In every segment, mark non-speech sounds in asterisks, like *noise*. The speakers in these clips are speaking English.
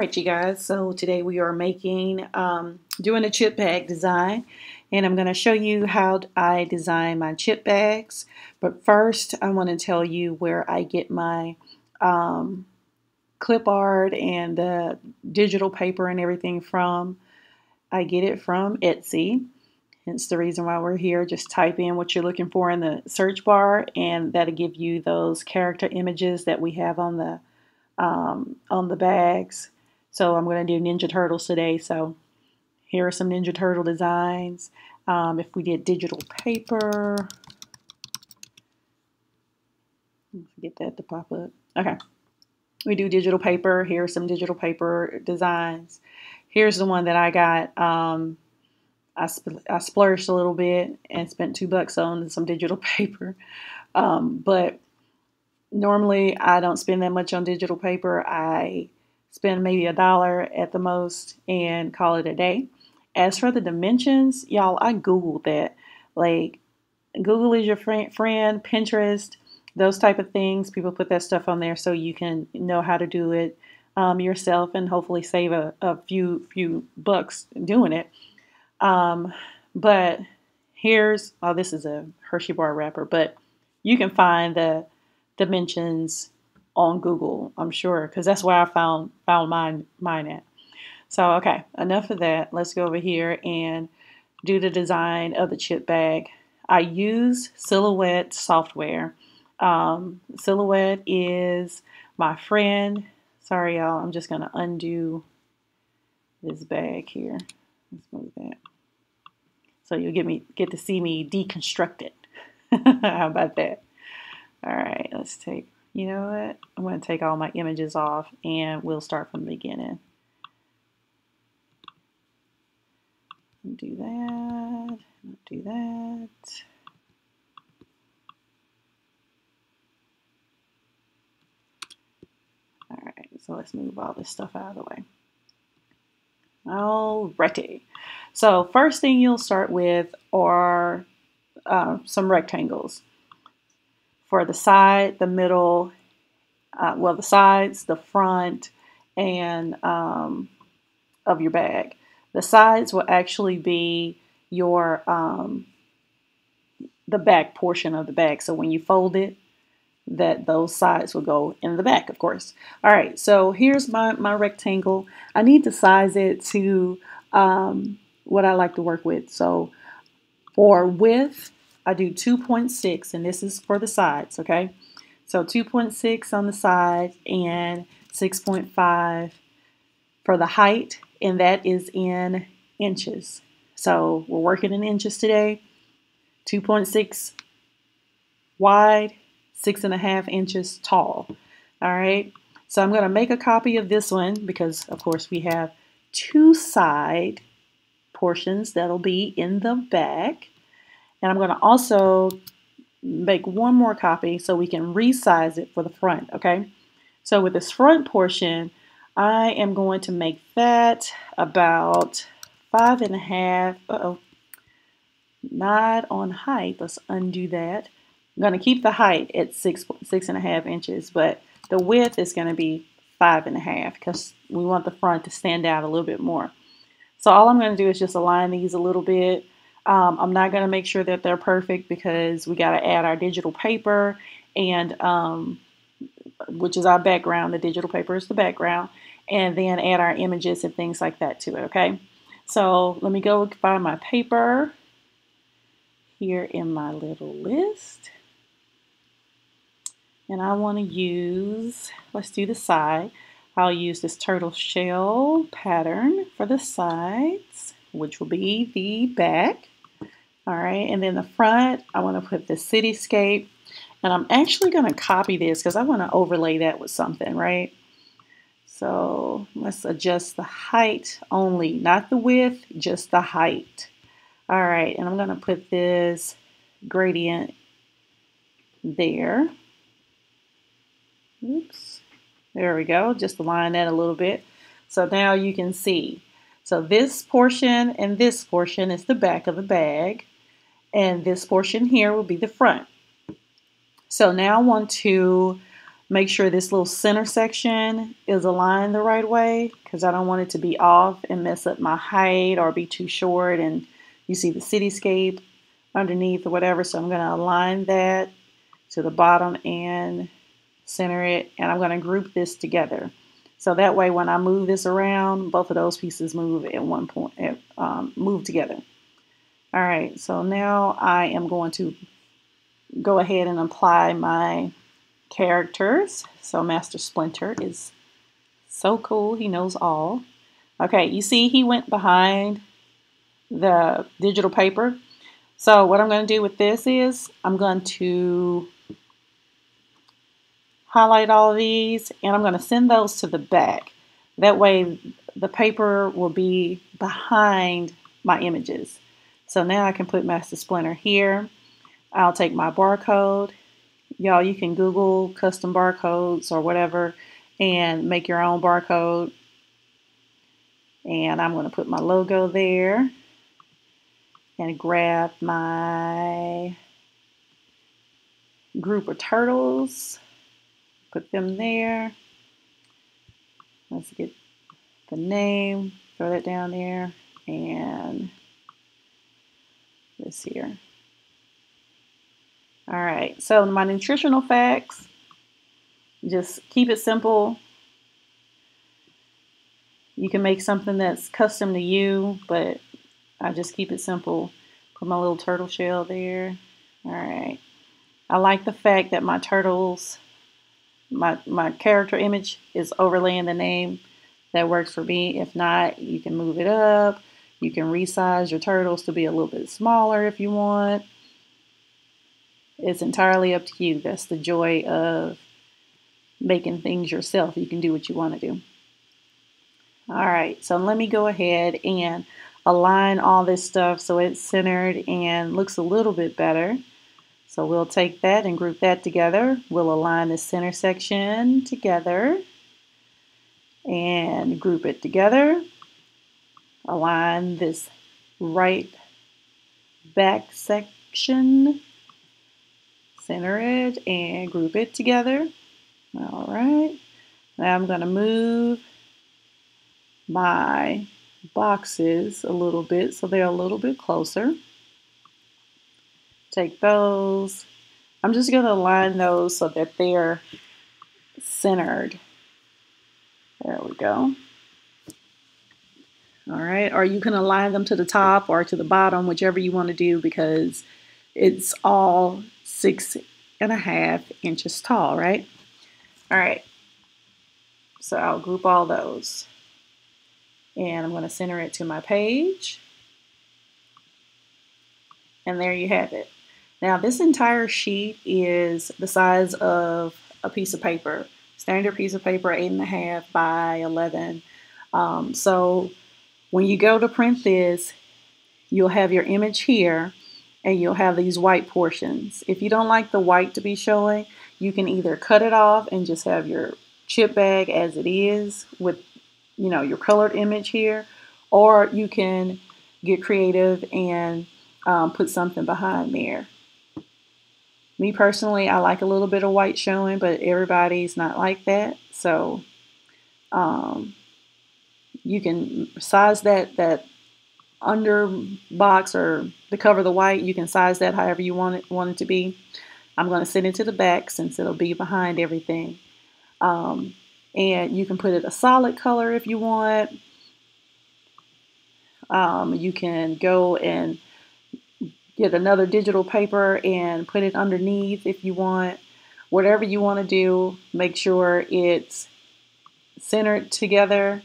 right, you guys. So today we are making, um, doing a chip bag design. And I'm going to show you how I design my chip bags. But first, I want to tell you where I get my um, clip art and the digital paper and everything from. I get it from Etsy. Hence the reason why we're here. Just type in what you're looking for in the search bar and that'll give you those character images that we have on the um, on the bags. So I'm going to do Ninja Turtles today. So here are some Ninja Turtle designs. Um, if we did digital paper, get that to pop up. Okay. We do digital paper. Here are some digital paper designs. Here's the one that I got. Um, I, I splurged a little bit and spent two bucks on *laughs* some digital paper. Um, but normally I don't spend that much on digital paper. I spend maybe a dollar at the most and call it a day. As for the dimensions, y'all, I Googled that. Like, Google is your friend, Pinterest, those type of things. People put that stuff on there so you can know how to do it um, yourself and hopefully save a, a few few bucks doing it. Um, but here's, oh, this is a Hershey bar wrapper, but you can find the dimensions on Google, I'm sure, because that's where I found found mine mine at. So okay, enough of that. Let's go over here and do the design of the chip bag. I use Silhouette software. Um, Silhouette is my friend. Sorry, y'all. I'm just gonna undo this bag here. Let's move that. So you'll get me get to see me deconstruct it. *laughs* How about that? All right, let's take, you know what? I'm going to take all my images off and we'll start from the beginning. Do that, do that. All right, so let's move all this stuff out of the way. Alrighty. So first thing you'll start with are uh, some rectangles for the side, the middle, uh, well, the sides, the front, and um, of your bag. The sides will actually be your um, the back portion of the bag. So when you fold it, that those sides will go in the back, of course. All right, so here's my, my rectangle. I need to size it to um, what I like to work with. So for width, I do 2.6 and this is for the sides, okay? So 2.6 on the side and 6.5 for the height and that is in inches. So we're working in inches today. 2.6 wide, six and a half inches tall. All right. So I'm going to make a copy of this one because of course we have two side portions that'll be in the back. And I'm going to also make one more copy so we can resize it for the front, okay? So with this front portion, I am going to make that about five and a half, uh-oh, not on height, let's undo that. I'm going to keep the height at six, six and a half inches, but the width is going to be five and a half because we want the front to stand out a little bit more. So all I'm going to do is just align these a little bit um, I'm not going to make sure that they're perfect because we got to add our digital paper and um, which is our background. The digital paper is the background and then add our images and things like that to it. Okay. So let me go find my paper here in my little list. And I want to use, let's do the side. I'll use this turtle shell pattern for the sides, which will be the back. All right, and then the front, I want to put the cityscape. And I'm actually going to copy this because I want to overlay that with something, right? So let's adjust the height only, not the width, just the height. All right, and I'm going to put this gradient there. Oops, there we go. Just align that a little bit. So now you can see. So this portion and this portion is the back of the bag and this portion here will be the front. So now I want to make sure this little center section is aligned the right way because I don't want it to be off and mess up my height or be too short and you see the cityscape underneath or whatever. So I'm going to align that to the bottom and center it and I'm going to group this together. So that way when I move this around, both of those pieces move at one point, um, move together. All right, so now I am going to go ahead and apply my characters. So Master Splinter is so cool. He knows all. Okay, you see he went behind the digital paper. So what I'm going to do with this is I'm going to highlight all these and I'm going to send those to the back. That way the paper will be behind my images. So now I can put Master Splinter here. I'll take my barcode Y'all, you can Google custom barcodes or whatever and make your own barcode. And I'm going to put my logo there and grab my group of turtles, put them there. Let's get the name, throw that down there, and this here. All right, so my nutritional facts, just keep it simple. You can make something that's custom to you, but I just keep it simple. Put my little turtle shell there. All right. I like the fact that my turtles, my, my character image is overlaying the name. That works for me. If not, you can move it up. You can resize your turtles to be a little bit smaller if you want. It's entirely up to you. That's the joy of making things yourself. You can do what you want to do. All right, so let me go ahead and align all this stuff so it's centered and looks a little bit better. So we'll take that and group that together. We'll align the center section together and group it together. Align this right back section center it and group it together. All right. Now I'm going to move my boxes a little bit so they're a little bit closer. Take those. I'm just going to align those so that they're centered. There we go. All right, or you can align them to the top or to the bottom, whichever you want to do because it's all six and a half inches tall, right? All right. So I'll group all those. And I'm going to center it to my page. And there you have it. Now this entire sheet is the size of a piece of paper. Standard piece of paper, 8.5 by 11. Um, so when you go to print this, you'll have your image here and you'll have these white portions. If you don't like the white to be showing, you can either cut it off and just have your chip bag as it is with you know your colored image here or you can get creative and um, put something behind there. Me personally, I like a little bit of white showing, but everybody's not like that. So um, you can size that that under box or the cover the white, you can size that however you want it, want it to be. I'm going to send it to the back since it'll be behind everything. Um, and you can put it a solid color if you want. Um, you can go and get another digital paper and put it underneath if you want. Whatever you want to do, make sure it's centered together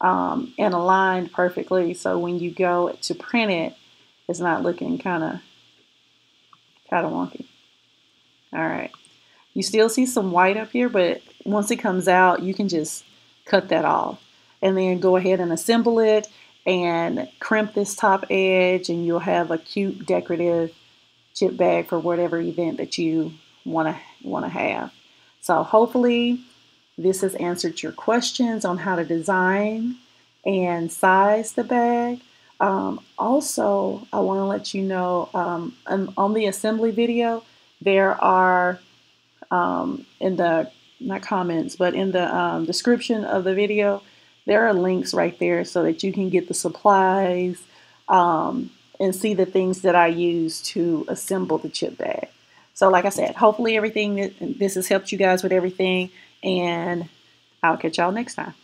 um, and aligned perfectly. So when you go to print it, it's not looking kind of kind of wonky. All right. You still see some white up here, but once it comes out, you can just cut that off. And then go ahead and assemble it and crimp this top edge and you'll have a cute decorative chip bag for whatever event that you want to want to have. So hopefully this has answered your questions on how to design and size the bag. Um, also, I want to let you know um, on the assembly video, there are um, in the not comments, but in the um, description of the video, there are links right there so that you can get the supplies um, and see the things that I use to assemble the chip bag. So like I said, hopefully everything, this has helped you guys with everything and I'll catch y'all next time.